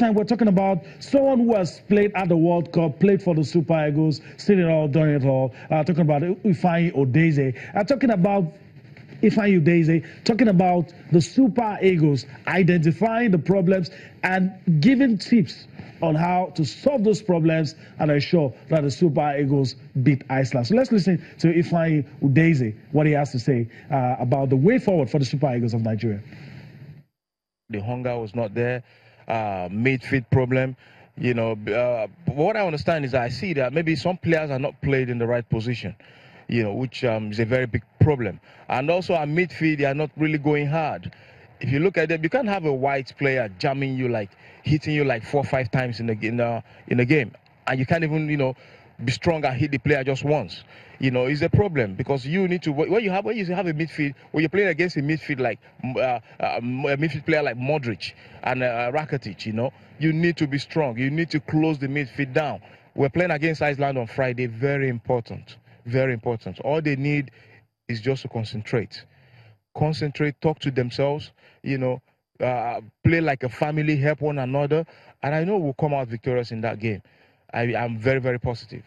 time we're talking about someone who has played at the World Cup, played for the Super Eagles, seen it all, done it all. Uh, talking about Ifeanyi Udeze. Uh, talking about Ifeanyi Udeze, talking about the Super Eagles, identifying the problems and giving tips on how to solve those problems and ensure that the Super Eagles beat Iceland. So let's listen to Ifeanyi Udeze, what he has to say uh, about the way forward for the Super Eagles of Nigeria. The hunger was not there, uh, midfield problem. You know, uh, what I understand is I see that maybe some players are not played in the right position you know, which um, is a very big problem. And also our midfield, they are not really going hard. If you look at them, you can't have a white player jamming you like hitting you like four or five times in the in a, in a game, and you can't even you know be strong and hit the player just once. You know, it's a problem because you need to when you have when you have a midfield when you're playing against a midfield like uh, uh, a midfield player like Modric and uh, Rakitic, you know, you need to be strong. You need to close the midfield down. We're playing against Iceland on Friday. Very important very important. All they need is just to concentrate. Concentrate, talk to themselves, you know, uh, play like a family, help one another. And I know we'll come out victorious in that game. I, I'm very, very positive.